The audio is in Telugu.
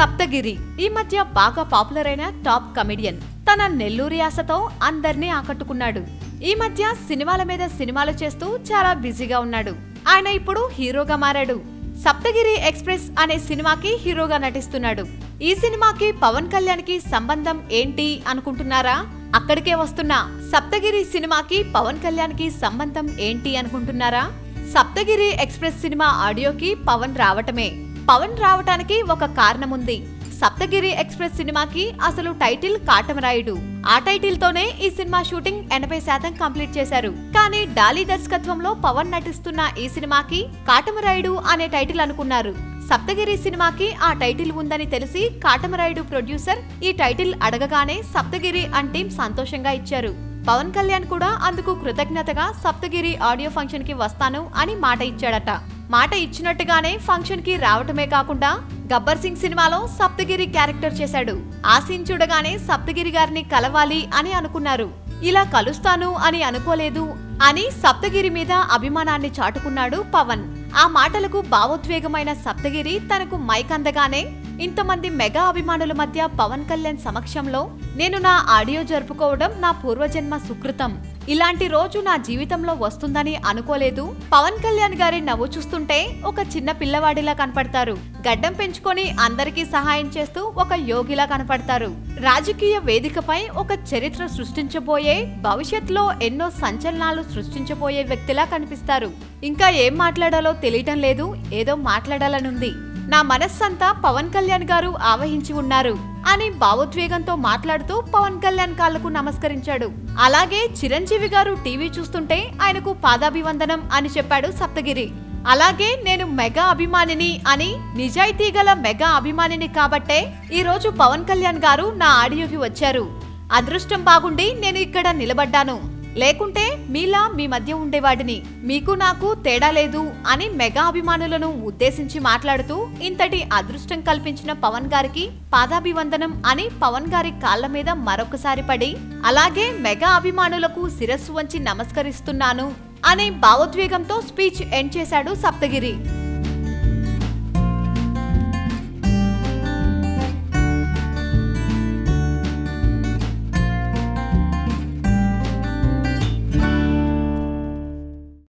సప్తగిరి. ఈ మధ్య బాగా పాపులర్ అయిన టాప్ కమెడియన్. తన నెల్లూరి ఆశతో అందర్నీ ఆకట్టుకున్నాడు. ఈ మధ్య సినిమాల మీద సినిమాలు చేస్తూ చాలా బిజీగా ఉన్నాడు. ఆయన ఇప్పుడు హీరోగా మారాడు. సప్తగిరి ఎక్స్ప్రెస్ అనే సినిమాకి హీరోగా నటిస్తున్నాడు. ఈ సినిమాకి పవన్ కళ్యాణ్కి సంబంధం ఏంటి అనుకుంటున్నారా? అక్కడికే వస్తున్నా. సప్తగిరి సినిమాకి పవన్ కళ్యాణ్కి సంబంధం ఏంటి అనుకుంటున్నారా? సప్తగిరి ఎక్స్ప్రెస్ సినిమా ఆడియోకి పవన్ రావటమే. పవన్ రావటానికి ఒక కారణముంది. సప్తగిరి ఎక్స్ప్రెస్ సినిమాకి అసలు టైటిల్ కాటమరాయుడు. ఆ టైటిల్ తోనే ఈ సినిమా షూటింగ్ ఎనభై శాతం కంప్లీట్ చేశారు. కానీ డాలీ దర్శకత్వంలో పవన్ నటిస్తున్న ఈ సినిమాకి కాటమరాయుడు అనే టైటిల్ అనుకున్నారు. సప్తగిరి సినిమాకి ఆ టైటిల్ ఉందని తెలిసి కాటమరాయుడు ప్రొడ్యూసర్ ఈ టైటిల్ అడగగానే సప్తగిరి అంటే సంతోషంగా ఇచ్చారు. పవన్ కళ్యాణ్ కూడా అందుకు కృతజ్ఞతగా సప్తగిరి ఆడియో ఫంక్షన్కి వస్తాను అని మాట ఇచ్చాడట. మాట ఇచ్చినట్టుగానే ఫంక్షన్కి రావటమే కాకుండా గబ్బర్ సింగ్ సినిమాలో సప్తగిరి క్యారెక్టర్ చేశాడు. ఆ సీన్ చూడగానే సప్తగిరి గారిని కలవాలి అని అనుకున్నారు. ఇలా కలుస్తాను అని అనుకోలేదు అని సప్తగిరి మీద అభిమానాన్ని చాటుకున్నాడు పవన్. ఆ మాటలకు భావోద్వేగమైన సప్తగిరి తనకు మైక్ అందగానే ఇంతమంది మెగా అభిమానుల మధ్య పవన్ కళ్యాణ్ సమక్షంలో నేను నా ఆడియో జరుపుకోవడం నా పూర్వజన్మ సుకృతం. ఇలాంటి రోజు నా జీవితంలో వస్తుందని అనుకోలేదు. పవన్ కళ్యాణ్ గారి నవ్వు చూస్తుంటే ఒక చిన్న పిల్లవాడిలా కనపడతారు. గడ్డం పెంచుకొని అందరికీ సహాయం చేస్తూ ఒక యోగిలా కనపడతారు. రాజకీయ వేదికపై ఒక చరిత్ర సృష్టించబోయే భవిష్యత్తులో ఎన్నో సంచలనాలు సృష్టించబోయే వ్యక్తిలా కనిపిస్తారు. ఇంకా ఏం మాట్లాడాలో తెలియటం లేదు ఏదో మాట్లాడాలనుంది. నా మనస్సంతా పవన్ కళ్యాణ్ గారు ఆవహించి ఉన్నారు అని భావోద్వేగంతో మాట్లాడుతూ పవన్ కళ్యాణ్ కాళ్ళకు నమస్కరించాడు. అలాగే చిరంజీవి గారు టీవీ చూస్తుంటే ఆయనకు పాదాభివందనం అని చెప్పాడు సప్తగిరి. అలాగే నేను మెగా అభిమానిని అని నిజాయితీ గల మెగా అభిమానిని కాబట్టే ఈరోజు పవన్ కళ్యాణ్ గారు నా ఆడియోకి వచ్చారు. అదృష్టం బాగుండి నేను ఇక్కడ నిలబడ్డాను. లేకుంటే మీలా మీ మధ్య ఉండేవాడిని. మీకు నాకు తేడా లేదు అని మెగా అభిమానులను ఉద్దేశించి మాట్లాడుతూ ఇంతటి అదృష్టం కల్పించిన పవన్ గారికి పాదాభివందనం అని పవన్ గారి కాళ్ళ మీద మరొకసారి పడి అలాగే మెగా అభిమానులకు శిరస్సు వంచి నమస్కరిస్తున్నాను అనే భావోద్వేగంతో స్పీచ్ ఎండ్ చేశాడు సప్తగిరి.